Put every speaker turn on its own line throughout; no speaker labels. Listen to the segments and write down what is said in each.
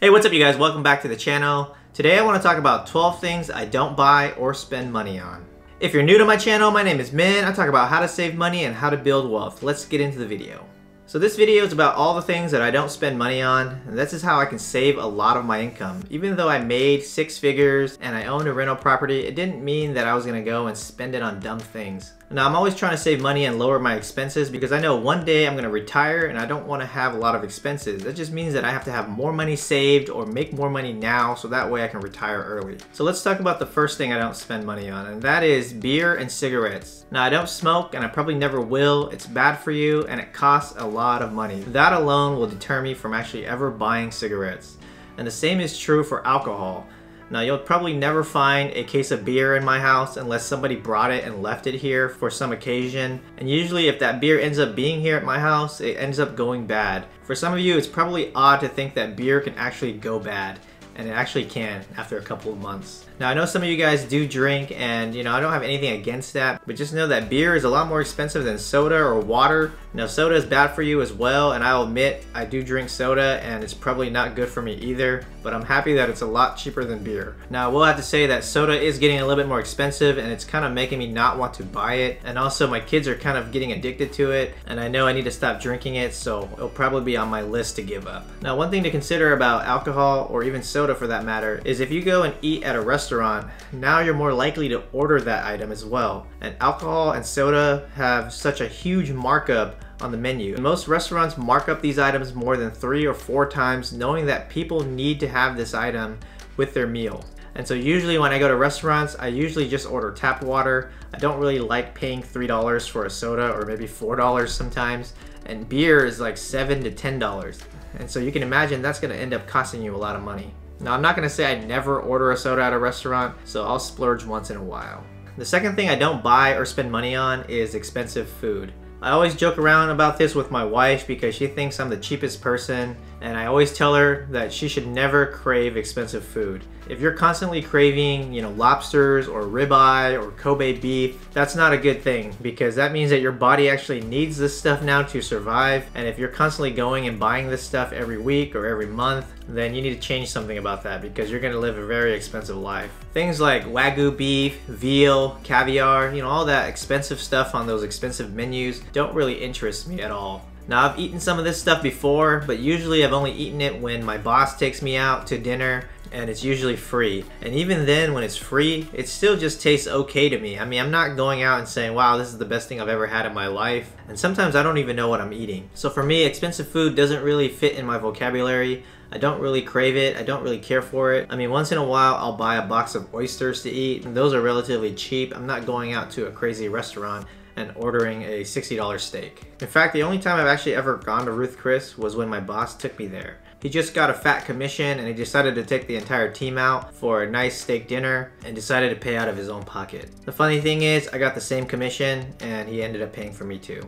Hey, what's up you guys? Welcome back to the channel. Today I want to talk about 12 things I don't buy or spend money on. If you're new to my channel, my name is Min. I talk about how to save money and how to build wealth. Let's get into the video. So this video is about all the things that I don't spend money on, and this is how I can save a lot of my income. Even though I made six figures and I owned a rental property, it didn't mean that I was gonna go and spend it on dumb things. Now I'm always trying to save money and lower my expenses because I know one day I'm gonna retire and I don't wanna have a lot of expenses. That just means that I have to have more money saved or make more money now so that way I can retire early. So let's talk about the first thing I don't spend money on and that is beer and cigarettes. Now I don't smoke and I probably never will. It's bad for you and it costs a lot of money. That alone will deter me from actually ever buying cigarettes. And the same is true for alcohol. Now you'll probably never find a case of beer in my house unless somebody brought it and left it here for some occasion. And usually if that beer ends up being here at my house, it ends up going bad. For some of you, it's probably odd to think that beer can actually go bad and it actually can after a couple of months. Now I know some of you guys do drink and you know I don't have anything against that but just know that beer is a lot more expensive than soda or water. Now soda is bad for you as well and I'll admit I do drink soda and it's probably not good for me either but I'm happy that it's a lot cheaper than beer. Now I will have to say that soda is getting a little bit more expensive and it's kind of making me not want to buy it and also my kids are kind of getting addicted to it and I know I need to stop drinking it so it'll probably be on my list to give up. Now one thing to consider about alcohol or even soda for that matter, is if you go and eat at a restaurant, now you're more likely to order that item as well. And alcohol and soda have such a huge markup on the menu. Most restaurants mark up these items more than three or four times knowing that people need to have this item with their meal. And so usually when I go to restaurants, I usually just order tap water. I don't really like paying $3 for a soda or maybe $4 sometimes. And beer is like 7 to $10. And so you can imagine that's gonna end up costing you a lot of money. Now I'm not gonna say I never order a soda at a restaurant, so I'll splurge once in a while. The second thing I don't buy or spend money on is expensive food. I always joke around about this with my wife because she thinks I'm the cheapest person and I always tell her that she should never crave expensive food. If you're constantly craving, you know, lobsters or ribeye or Kobe beef, that's not a good thing because that means that your body actually needs this stuff now to survive. And if you're constantly going and buying this stuff every week or every month, then you need to change something about that because you're gonna live a very expensive life. Things like Wagyu beef, veal, caviar, you know, all that expensive stuff on those expensive menus don't really interest me at all. Now I've eaten some of this stuff before, but usually I've only eaten it when my boss takes me out to dinner and it's usually free. And even then, when it's free, it still just tastes okay to me. I mean, I'm not going out and saying, wow, this is the best thing I've ever had in my life. And sometimes I don't even know what I'm eating. So for me, expensive food doesn't really fit in my vocabulary. I don't really crave it. I don't really care for it. I mean, once in a while, I'll buy a box of oysters to eat. And those are relatively cheap. I'm not going out to a crazy restaurant and ordering a $60 steak. In fact, the only time I've actually ever gone to Ruth Chris was when my boss took me there. He just got a fat commission and he decided to take the entire team out for a nice steak dinner and decided to pay out of his own pocket. The funny thing is, I got the same commission and he ended up paying for me too.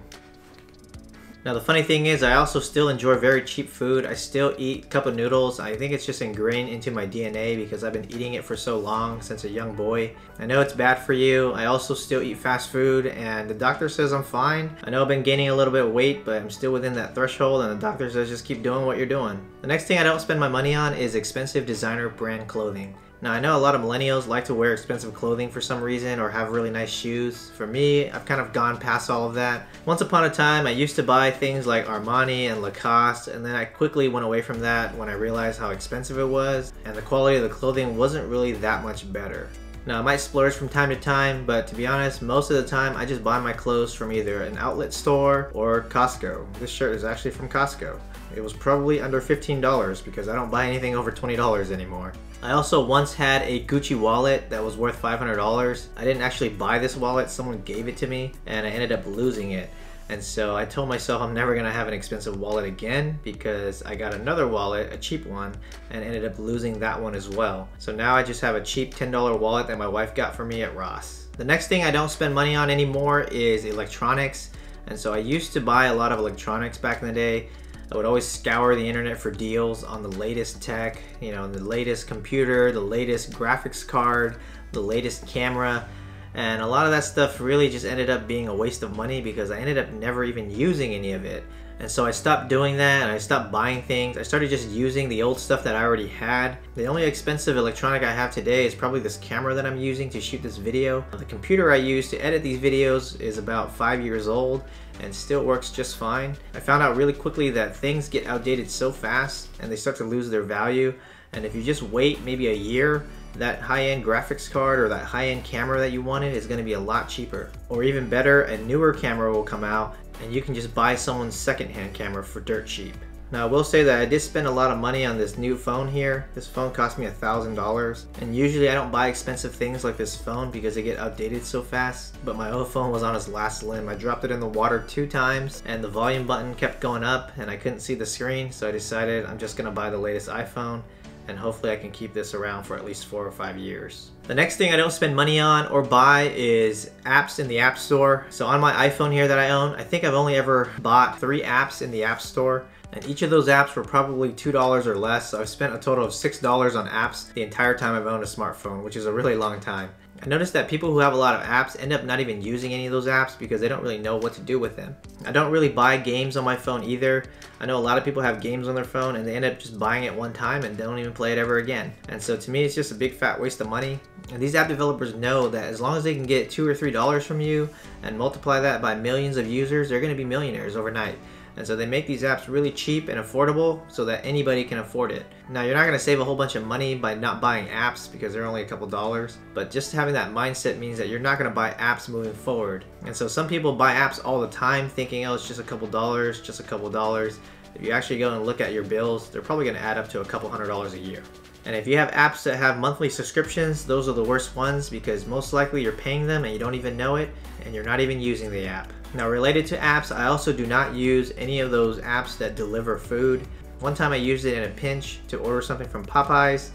Now the funny thing is I also still enjoy very cheap food. I still eat a cup of noodles. I think it's just ingrained into my DNA because I've been eating it for so long since a young boy. I know it's bad for you. I also still eat fast food and the doctor says I'm fine. I know I've been gaining a little bit of weight but I'm still within that threshold and the doctor says just keep doing what you're doing. The next thing I don't spend my money on is expensive designer brand clothing. Now I know a lot of millennials like to wear expensive clothing for some reason or have really nice shoes. For me, I've kind of gone past all of that. Once upon a time, I used to buy things like Armani and Lacoste and then I quickly went away from that when I realized how expensive it was and the quality of the clothing wasn't really that much better. Now I might splurge from time to time, but to be honest, most of the time I just buy my clothes from either an outlet store or Costco. This shirt is actually from Costco. It was probably under $15 because I don't buy anything over $20 anymore. I also once had a Gucci wallet that was worth $500. I didn't actually buy this wallet, someone gave it to me and I ended up losing it. And so I told myself I'm never gonna have an expensive wallet again because I got another wallet, a cheap one, and ended up losing that one as well. So now I just have a cheap $10 wallet that my wife got for me at Ross. The next thing I don't spend money on anymore is electronics. And so I used to buy a lot of electronics back in the day, I would always scour the internet for deals on the latest tech, you know, the latest computer, the latest graphics card, the latest camera. And a lot of that stuff really just ended up being a waste of money because I ended up never even using any of it. And so I stopped doing that and I stopped buying things. I started just using the old stuff that I already had. The only expensive electronic I have today is probably this camera that I'm using to shoot this video. The computer I use to edit these videos is about five years old and still works just fine. I found out really quickly that things get outdated so fast and they start to lose their value. And if you just wait maybe a year, that high-end graphics card or that high-end camera that you wanted is going to be a lot cheaper. Or even better, a newer camera will come out and you can just buy someone's secondhand camera for dirt cheap. Now I will say that I did spend a lot of money on this new phone here. This phone cost me a thousand dollars and usually I don't buy expensive things like this phone because they get outdated so fast but my old phone was on its last limb. I dropped it in the water two times and the volume button kept going up and I couldn't see the screen so I decided I'm just gonna buy the latest iPhone and hopefully I can keep this around for at least four or five years. The next thing I don't spend money on or buy is apps in the App Store. So on my iPhone here that I own, I think I've only ever bought three apps in the App Store and each of those apps were probably $2 or less, so I've spent a total of $6 on apps the entire time I've owned a smartphone, which is a really long time. I noticed that people who have a lot of apps end up not even using any of those apps because they don't really know what to do with them. I don't really buy games on my phone either. I know a lot of people have games on their phone and they end up just buying it one time and don't even play it ever again. And so to me, it's just a big fat waste of money. And these app developers know that as long as they can get two or three dollars from you and multiply that by millions of users, they're gonna be millionaires overnight. And so they make these apps really cheap and affordable so that anybody can afford it. Now you're not going to save a whole bunch of money by not buying apps because they're only a couple dollars, but just having that mindset means that you're not going to buy apps moving forward. And so some people buy apps all the time thinking, oh, it's just a couple dollars, just a couple dollars. If you actually go and look at your bills, they're probably going to add up to a couple hundred dollars a year. And if you have apps that have monthly subscriptions, those are the worst ones because most likely you're paying them and you don't even know it and you're not even using the app. Now related to apps, I also do not use any of those apps that deliver food. One time I used it in a pinch to order something from Popeyes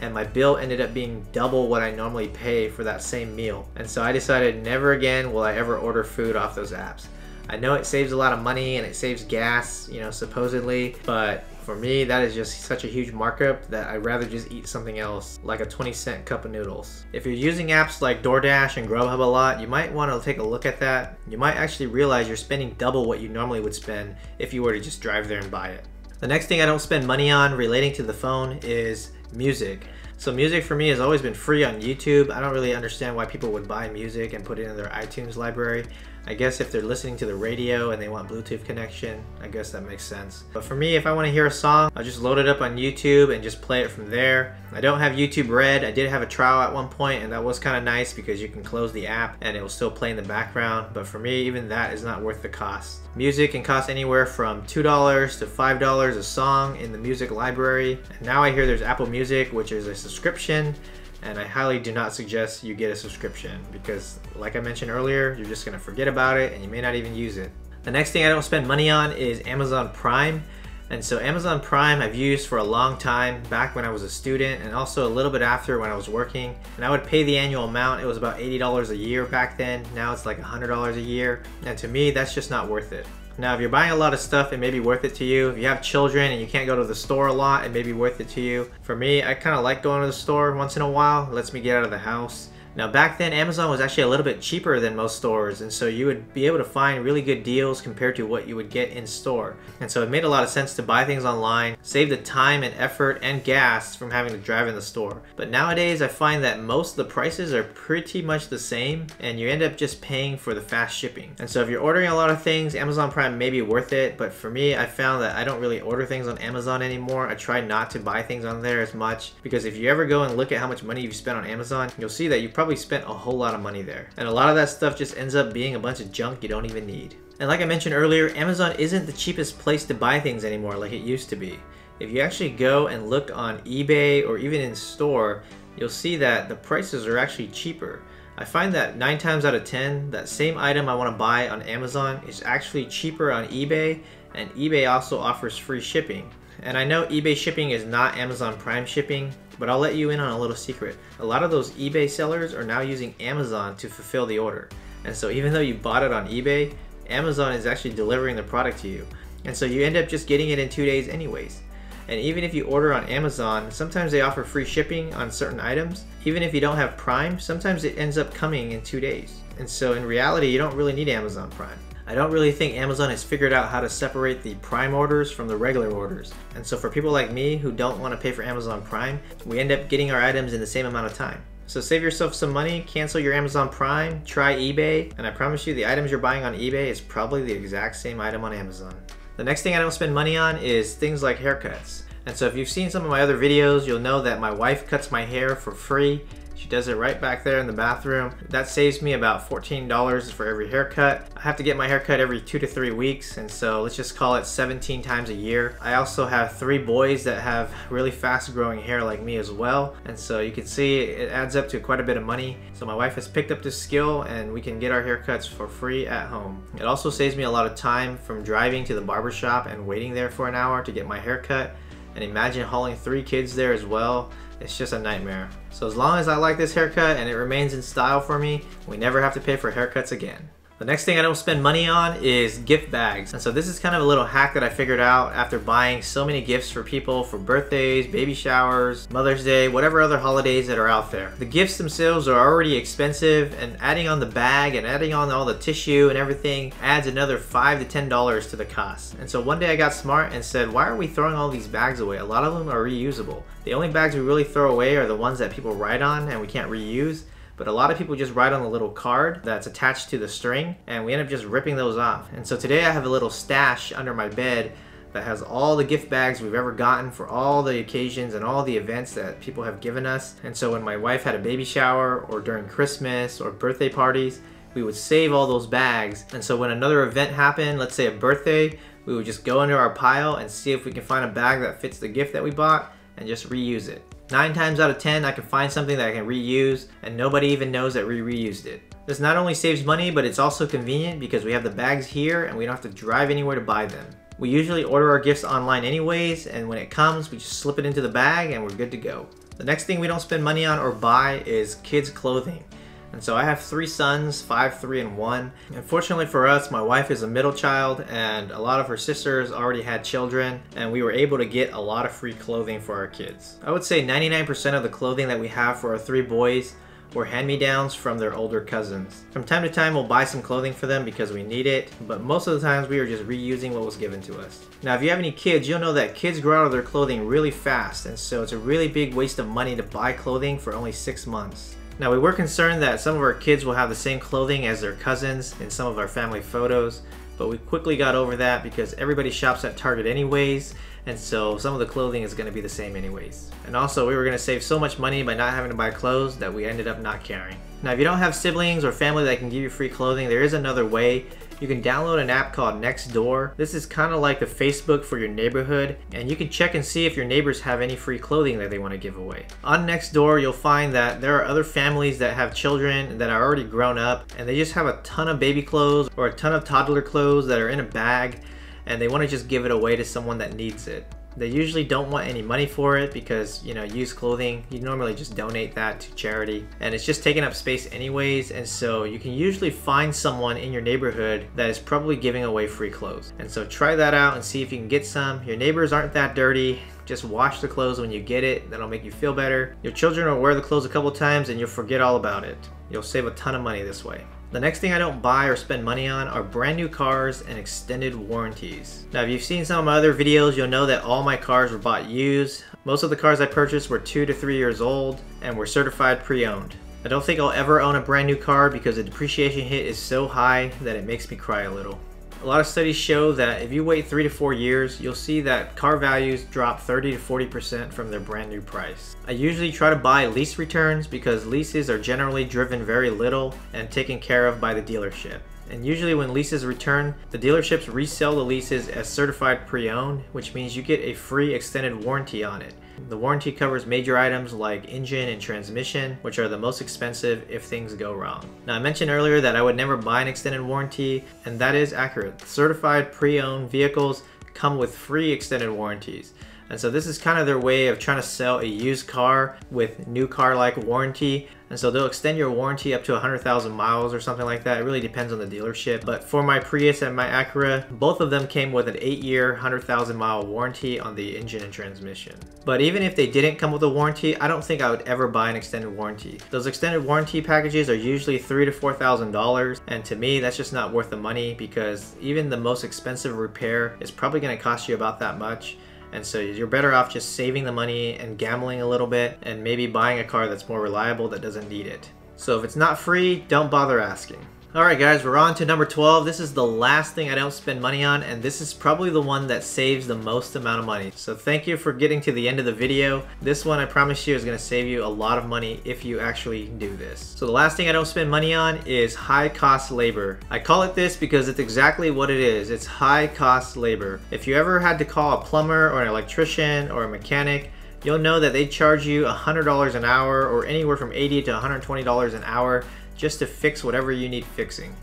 and my bill ended up being double what I normally pay for that same meal. And so I decided never again will I ever order food off those apps. I know it saves a lot of money and it saves gas, you know, supposedly, but for me, that is just such a huge markup that I'd rather just eat something else, like a 20 cent cup of noodles. If you're using apps like DoorDash and Grubhub a lot, you might want to take a look at that. You might actually realize you're spending double what you normally would spend if you were to just drive there and buy it. The next thing I don't spend money on relating to the phone is music. So music for me has always been free on YouTube. I don't really understand why people would buy music and put it in their iTunes library. I guess if they're listening to the radio and they want Bluetooth connection, I guess that makes sense. But for me, if I want to hear a song, I'll just load it up on YouTube and just play it from there. I don't have YouTube Red. I did have a trial at one point and that was kind of nice because you can close the app and it will still play in the background. But for me, even that is not worth the cost. Music can cost anywhere from $2 to $5 a song in the music library. And now I hear there's Apple Music, which is a subscription and I highly do not suggest you get a subscription because like I mentioned earlier, you're just gonna forget about it and you may not even use it. The next thing I don't spend money on is Amazon Prime. And so Amazon Prime I've used for a long time back when I was a student and also a little bit after when I was working. And I would pay the annual amount. It was about $80 a year back then. Now it's like $100 a year. And to me, that's just not worth it. Now, if you're buying a lot of stuff, it may be worth it to you. If you have children and you can't go to the store a lot, it may be worth it to you. For me, I kind of like going to the store once in a while. It lets me get out of the house. Now back then Amazon was actually a little bit cheaper than most stores and so you would be able to find really good deals compared to what you would get in store. And so it made a lot of sense to buy things online, save the time and effort and gas from having to drive in the store. But nowadays I find that most of the prices are pretty much the same and you end up just paying for the fast shipping. And so if you're ordering a lot of things, Amazon Prime may be worth it, but for me I found that I don't really order things on Amazon anymore. I try not to buy things on there as much because if you ever go and look at how much money you've spent on Amazon, you'll see that you probably spent a whole lot of money there. And a lot of that stuff just ends up being a bunch of junk you don't even need. And like I mentioned earlier, Amazon isn't the cheapest place to buy things anymore like it used to be. If you actually go and look on eBay or even in store, you'll see that the prices are actually cheaper. I find that 9 times out of 10, that same item I want to buy on Amazon is actually cheaper on eBay, and eBay also offers free shipping. And I know eBay shipping is not Amazon Prime shipping, but I'll let you in on a little secret. A lot of those eBay sellers are now using Amazon to fulfill the order. And so even though you bought it on eBay, Amazon is actually delivering the product to you. And so you end up just getting it in two days anyways. And even if you order on Amazon, sometimes they offer free shipping on certain items. Even if you don't have Prime, sometimes it ends up coming in two days. And so in reality, you don't really need Amazon Prime. I don't really think Amazon has figured out how to separate the Prime orders from the regular orders. And so for people like me who don't want to pay for Amazon Prime, we end up getting our items in the same amount of time. So save yourself some money, cancel your Amazon Prime, try eBay, and I promise you the items you're buying on eBay is probably the exact same item on Amazon. The next thing I don't spend money on is things like haircuts. And so if you've seen some of my other videos, you'll know that my wife cuts my hair for free she does it right back there in the bathroom. That saves me about $14 for every haircut. I have to get my haircut every two to three weeks, and so let's just call it 17 times a year. I also have three boys that have really fast growing hair like me as well, and so you can see it adds up to quite a bit of money. So my wife has picked up this skill and we can get our haircuts for free at home. It also saves me a lot of time from driving to the barbershop and waiting there for an hour to get my haircut. And imagine hauling three kids there as well. It's just a nightmare. So as long as I like this haircut and it remains in style for me, we never have to pay for haircuts again. The next thing I don't spend money on is gift bags. And so this is kind of a little hack that I figured out after buying so many gifts for people for birthdays, baby showers, Mother's Day, whatever other holidays that are out there. The gifts themselves are already expensive and adding on the bag and adding on all the tissue and everything adds another five to $10 to the cost. And so one day I got smart and said, why are we throwing all these bags away? A lot of them are reusable. The only bags we really throw away are the ones that people write on and we can't reuse but a lot of people just write on the little card that's attached to the string and we end up just ripping those off. And so today I have a little stash under my bed that has all the gift bags we've ever gotten for all the occasions and all the events that people have given us. And so when my wife had a baby shower or during Christmas or birthday parties, we would save all those bags. And so when another event happened, let's say a birthday, we would just go into our pile and see if we can find a bag that fits the gift that we bought and just reuse it. Nine times out of 10, I can find something that I can reuse and nobody even knows that we reused it. This not only saves money, but it's also convenient because we have the bags here and we don't have to drive anywhere to buy them. We usually order our gifts online anyways, and when it comes, we just slip it into the bag and we're good to go. The next thing we don't spend money on or buy is kids clothing. And so I have three sons, five, three, and one. Unfortunately for us, my wife is a middle child and a lot of her sisters already had children and we were able to get a lot of free clothing for our kids. I would say 99% of the clothing that we have for our three boys were hand-me-downs from their older cousins. From time to time we'll buy some clothing for them because we need it, but most of the times we are just reusing what was given to us. Now if you have any kids, you'll know that kids grow out of their clothing really fast and so it's a really big waste of money to buy clothing for only six months. Now we were concerned that some of our kids will have the same clothing as their cousins in some of our family photos, but we quickly got over that because everybody shops at Target anyways, and so some of the clothing is going to be the same anyways. And also we were going to save so much money by not having to buy clothes that we ended up not caring. Now if you don't have siblings or family that can give you free clothing, there is another way you can download an app called Nextdoor. This is kind of like the Facebook for your neighborhood, and you can check and see if your neighbors have any free clothing that they want to give away. On Nextdoor, you'll find that there are other families that have children that are already grown up, and they just have a ton of baby clothes or a ton of toddler clothes that are in a bag, and they want to just give it away to someone that needs it. They usually don't want any money for it because, you know, used clothing, you normally just donate that to charity. And it's just taking up space anyways, and so you can usually find someone in your neighborhood that is probably giving away free clothes. And so try that out and see if you can get some. Your neighbors aren't that dirty. Just wash the clothes when you get it. That'll make you feel better. Your children will wear the clothes a couple times and you'll forget all about it. You'll save a ton of money this way. The next thing I don't buy or spend money on are brand new cars and extended warranties. Now if you've seen some of my other videos, you'll know that all my cars were bought used. Most of the cars I purchased were two to three years old and were certified pre-owned. I don't think I'll ever own a brand new car because the depreciation hit is so high that it makes me cry a little. A lot of studies show that if you wait three to four years, you'll see that car values drop 30 to 40% from their brand new price. I usually try to buy lease returns because leases are generally driven very little and taken care of by the dealership. And usually when leases return, the dealerships resell the leases as certified pre-owned, which means you get a free extended warranty on it. The warranty covers major items like engine and transmission, which are the most expensive if things go wrong. Now I mentioned earlier that I would never buy an extended warranty, and that is accurate. Certified pre-owned vehicles come with free extended warranties. And so this is kind of their way of trying to sell a used car with new car like warranty And so they'll extend your warranty up to 100,000 miles or something like that. It really depends on the dealership. But for my Prius and my Acura, both of them came with an 8-year, 100,000 mile warranty on the engine and transmission. But even if they didn't come with a warranty, I don't think I would ever buy an extended warranty. Those extended warranty packages are usually three to four thousand dollars, and to me, that's just not worth the money because even the most expensive repair is probably going to cost you about that much. And so you're better off just saving the money and gambling a little bit and maybe buying a car that's more reliable that doesn't need it. So if it's not free, don't bother asking. Alright guys, we're on to number 12. This is the last thing I don't spend money on and this is probably the one that saves the most amount of money. So thank you for getting to the end of the video. This one I promise you is going to save you a lot of money if you actually do this. So the last thing I don't spend money on is high cost labor. I call it this because it's exactly what it is. It's high cost labor. If you ever had to call a plumber or an electrician or a mechanic, you'll know that they charge you $100 an hour or anywhere from 80 to $120 an hour just to fix whatever you need fixing.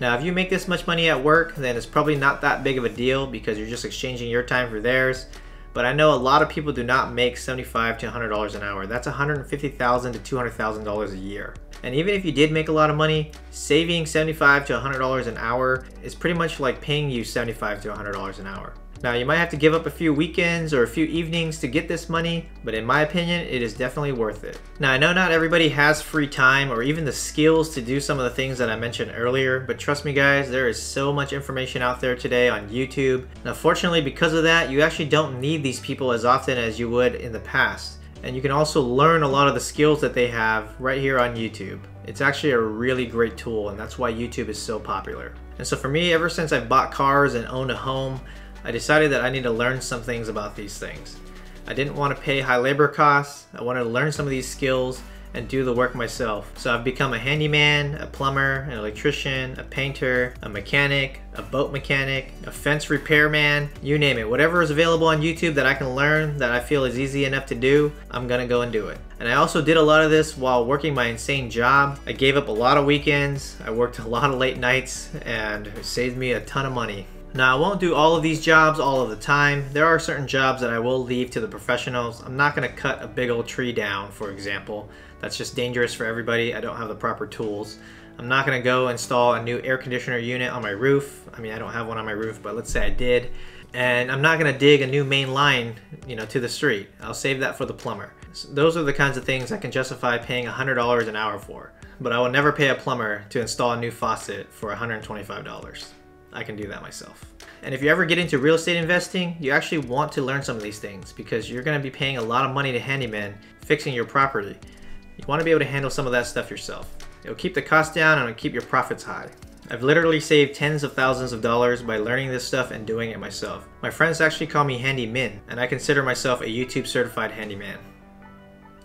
Now, if you make this much money at work, then it's probably not that big of a deal because you're just exchanging your time for theirs. But I know a lot of people do not make 75 to $100 an hour. That's 150,000 to $200,000 a year. And even if you did make a lot of money, saving 75 to $100 an hour is pretty much like paying you 75 to $100 an hour. Now you might have to give up a few weekends or a few evenings to get this money, but in my opinion, it is definitely worth it. Now I know not everybody has free time or even the skills to do some of the things that I mentioned earlier, but trust me guys, there is so much information out there today on YouTube. Now fortunately because of that, you actually don't need these people as often as you would in the past. And you can also learn a lot of the skills that they have right here on YouTube. It's actually a really great tool and that's why YouTube is so popular. And so for me, ever since I've bought cars and owned a home, I decided that I need to learn some things about these things. I didn't want to pay high labor costs, I wanted to learn some of these skills and do the work myself. So I've become a handyman, a plumber, an electrician, a painter, a mechanic, a boat mechanic, a fence repairman, you name it. Whatever is available on YouTube that I can learn that I feel is easy enough to do, I'm gonna go and do it. And I also did a lot of this while working my insane job. I gave up a lot of weekends, I worked a lot of late nights, and it saved me a ton of money. Now I won't do all of these jobs all of the time. There are certain jobs that I will leave to the professionals. I'm not going to cut a big old tree down, for example. That's just dangerous for everybody. I don't have the proper tools. I'm not going to go install a new air conditioner unit on my roof. I mean, I don't have one on my roof, but let's say I did. And I'm not going to dig a new main line, you know, to the street. I'll save that for the plumber. So those are the kinds of things I can justify paying $100 an hour for. But I will never pay a plumber to install a new faucet for $125. I can do that myself. And if you ever get into real estate investing, you actually want to learn some of these things because you're going to be paying a lot of money to handyman fixing your property. You want to be able to handle some of that stuff yourself. It'll keep the cost down and it'll keep your profits high. I've literally saved tens of thousands of dollars by learning this stuff and doing it myself. My friends actually call me Handy Min, and I consider myself a YouTube certified handyman.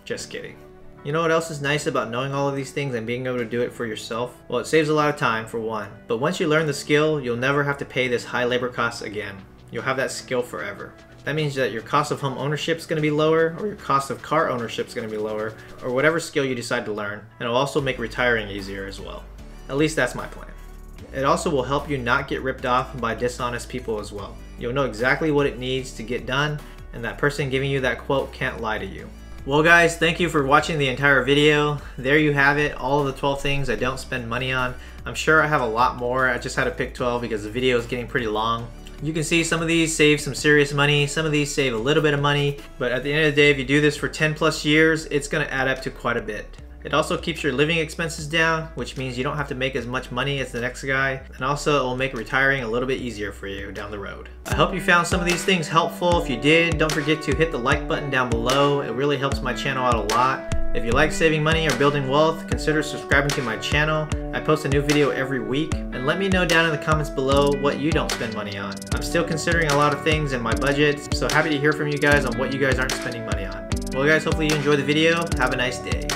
Just kidding. You know what else is nice about knowing all of these things and being able to do it for yourself? Well, it saves a lot of time, for one. But once you learn the skill, you'll never have to pay this high labor cost again. You'll have that skill forever. That means that your cost of home ownership is going to be lower, or your cost of car ownership is going to be lower, or whatever skill you decide to learn, and it'll also make retiring easier as well. At least that's my plan. It also will help you not get ripped off by dishonest people as well. You'll know exactly what it needs to get done, and that person giving you that quote can't lie to you. Well guys, thank you for watching the entire video. There you have it, all of the 12 things I don't spend money on. I'm sure I have a lot more, I just had to pick 12 because the video is getting pretty long. You can see some of these save some serious money, some of these save a little bit of money, but at the end of the day, if you do this for 10 plus years, it's gonna add up to quite a bit. It also keeps your living expenses down, which means you don't have to make as much money as the next guy, and also it will make retiring a little bit easier for you down the road. I hope you found some of these things helpful. If you did, don't forget to hit the like button down below. It really helps my channel out a lot. If you like saving money or building wealth, consider subscribing to my channel. I post a new video every week, and let me know down in the comments below what you don't spend money on. I'm still considering a lot of things in my budget, so happy to hear from you guys on what you guys aren't spending money on. Well guys, hopefully you enjoyed the video. Have a nice day.